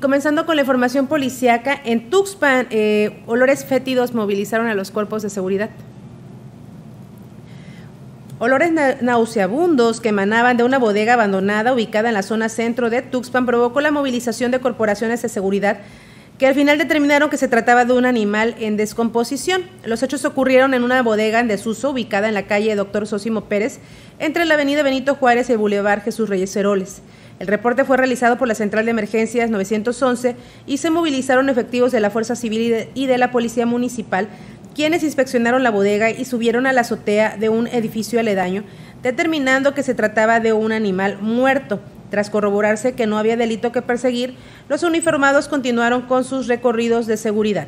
Comenzando con la información policíaca, en Tuxpan, eh, olores fétidos movilizaron a los cuerpos de seguridad. Olores nauseabundos que emanaban de una bodega abandonada ubicada en la zona centro de Tuxpan provocó la movilización de corporaciones de seguridad que al final determinaron que se trataba de un animal en descomposición. Los hechos ocurrieron en una bodega en desuso ubicada en la calle Doctor Sosimo Pérez, entre la avenida Benito Juárez y el Boulevard Jesús Reyes Heroles. El reporte fue realizado por la Central de Emergencias 911 y se movilizaron efectivos de la Fuerza Civil y de la Policía Municipal quienes inspeccionaron la bodega y subieron a la azotea de un edificio aledaño, determinando que se trataba de un animal muerto. Tras corroborarse que no había delito que perseguir, los uniformados continuaron con sus recorridos de seguridad.